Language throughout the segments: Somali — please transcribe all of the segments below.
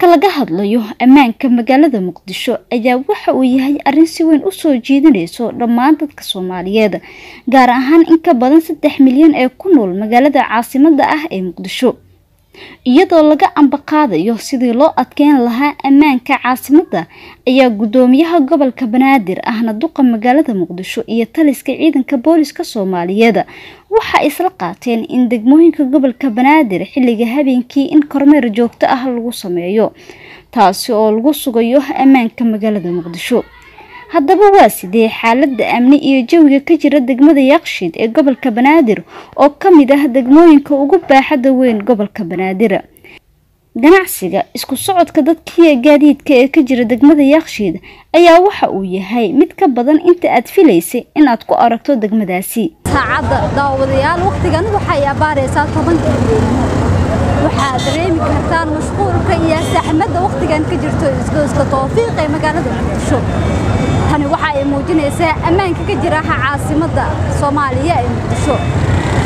marka laga hadlayo ammaanka magaalada muqdisho ayaa waxa uu yahay arrin si weyn u soo jiidanayso dhammaan dadka soomaaliyeed gaar ahaan in ka badan saddex milyan ee ku nool magaalada caasimada ah ee muqdisho iyadoo laga ambaqaadayo sidii loo adkeyn lahaa ammaanka caasimadda ayaa guddoomiyaha gobolka banaadir ahna duqa magaalada muqdisho iyo taliska ciidanka booliska soomaaliyeed waxa isla qaateen in degmooyinka gobolka banaadir xilliga habeenkii in kormeer joogto ah lagu sameeyo taasi oo lagu sugayo ammaanka magaalada muqdisho haddaba waa sidee xaalada amni iyo jawiga ka jira degmada yaaqshiid ee gobolka banaadir oo ka mid ah degmooyinka ugu baaxadda weyn gobolka banaadir? Ganacsiga isku socodka dadkiiya gaadiidka ee ka jira degmada yaaqshiid ayaa waxa uu yahay mid ka badan inta aad filaysay inaad ku aragto degmadaasi. Saacadda daawadayaal wakhtigan waxay abaaraysaa maalmo waxaad dareemi kartaan mashquulka iyo saxmadda wakhtigan ka jirto isgooska toofiiq ee magaalada muqdisho. Tani waxa ay muujinaysaa ammaanka ka jira caasimadda soomaaliya ee muqdisho.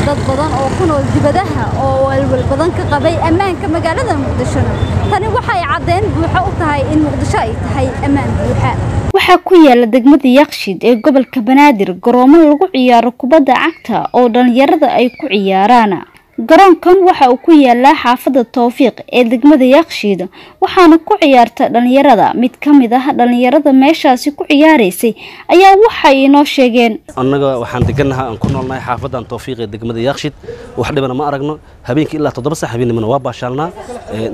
Dad badan oo ku nool dibadaha oo walwal badan ka qabay ammaanka magaalada muqdishona tani waxay caddeyn buuxo u tahay in muqdisho ay tahay ammaan buuxa. Waxaa ku yaalla degmada yaaqshiid ee gobolka banaadir garoomo lagu ciyaaro kubadda cagta oo dhallinyarada ay ku ciyaaraan garoonkan waxa uu ku yaalaa xaafadda towfiiq ee degmada yaaqshiid waxaana ku ciyaarta dhallinyarada. Mid ka mid ah dhallinyarada meeshaasi ku ciyaaraysay ayaa waxay inoo sheegeen annaga waxaan degannahay aan ku noolnahay xaafadan towfiiq ee degmada yaaqshiid. Wax dhibana ma aragno. Habeenkii ilaa toddoba sax habeennimona waa baashaalnaa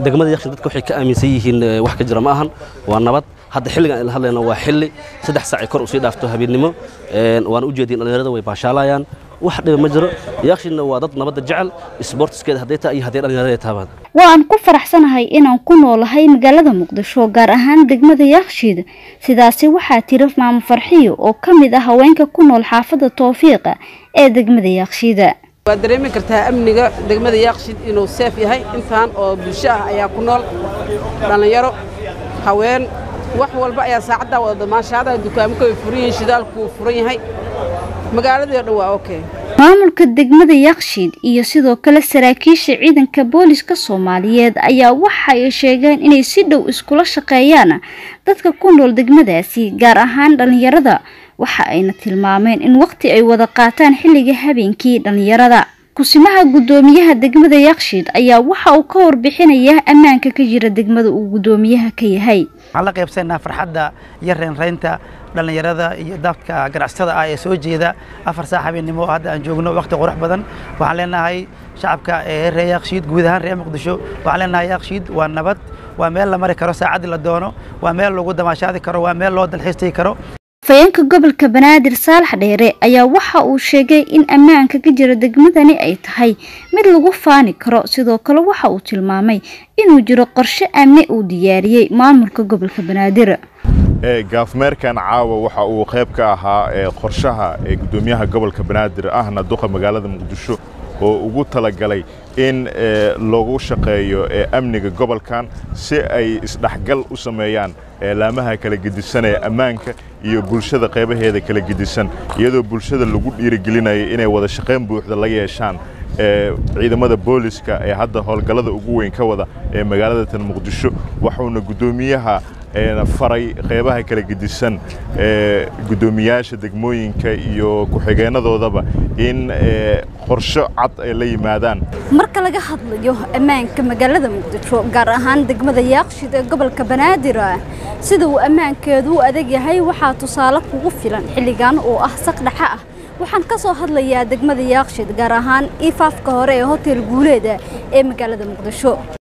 degmada yaaqshiid dadka waxay ka aaminsan yihiin wax ka jira ma ahan. Waa nabad. Hadda xilligan ayla hadlayno waa xilli. Saddex saacay kor u sii dhaafto habeennimo. Waana u jeediin dhallinyarada way baashaalayaan wax dhiba ma jiro. Yaaqshiidna waa dad nabadda jecel. Isboortiskeeda hadday tahay iyo hadday dhallinyarada taabaan waa aan ku faraxsanahay inaan ku noolahay magaalada muqdisho gaar ahaan degmada yaaqshiid sidaasi waxaa tiri maamo farxiyo oo ka mid ah haweenka ku nool xaafadda towfiiqa ee degmada yaaqshiida waad dareemi kartaa amniga degmada yaaqshiid inuu seef yahay. Intaan oo bulsho ah ayaa ku nool. Dhallinyaro haween wax walba ayaa saacaddaa wada damaashaada. Dukaamaka way furan yihiin shidaalku wuu furan yahay maamulka degmada yaaqshiid iyo sidoo kale saraakiisha ciidanka booliska soomaaliyeed ayaa waxa ay sheegeen inay si dhow iskula shaqeeyaan dadka ku nool degmadaasi gaar ahaan dhallinyarada. Waxa ayna tilmaameen in waqti ay wada qaataan xilliga habeenkii dhallinyarada kusimaha guddoomiyaha degmada yaaqshiid ayaa waxa uu ka warbixinayaa ammaanka ka jira degmada uu guddoomiyaha ka yahay. Waxaan la qaybsanaynaa farxadda iyo reenraynta dhallinyarada iyo dadka ganacsatada ah ee soo jeeda afar saac habeennimo hadda aan joogno waqti qurux badan. Waxaan leenahay shacabka ee reer yaaqshiid guud ahaan reer muqdisho. Waxaan leenahay yaaqshiid waa nabad waa meel la mari karo saacaddii la doono waa meel lagu damaashaadi karo waa meel loo dalxiistay karo afayeenka gobolka banaadir saalax dheere ayaa waxa uu sheegay in ammaanka ka jira degmadani ay tahay mid lagu faani karo sidoo kale waxa uu tilmaamay inuu jiro qorshe amni uu diyaariyey maamulka gobolka banaadir. Gaafmeerkan caawa waxa uu qayb ka ahaa qorshaha guddoomiyaha gobolka banaadir ahna duqa magaalada muqdisho oo ugu talagalay in lagu shaqeeyo amniga gobolkan si ay isdhexgal u sameeyaan laamaha kala gedisan ee ammaanka iyo bulshada qaybaheeda kala gedisan. Iyadoo bulshada lagu dhiirigelinayo inay wada shaqayn buuxda la yeeshaan ciidamada booliska ee hadda howlgallada ugu weyn ka wada ee magaalada tan muqdisho. Waxuuna guddoomiyaha faray qaybaha kala gedisan ee guddoomiyaasha degmooyinka iyo ku-xigeenadoodaba in qorsho cad ay la yimaadaan. Marka laga hadlayo ammaanka magaalada muqdisho gaar ahaan degmada yaaqshiid ee gobolka banaadir sida uu ammaankeedu u adag yahay waxaa tusaale kugu filan xilligan oo ah saqdhaxa ah. Waxaan ka soo hadlayaa degmada yaaqshiid gaar ahaan ifaafka hore ee hotel guuleeda ee magaalada muqdisho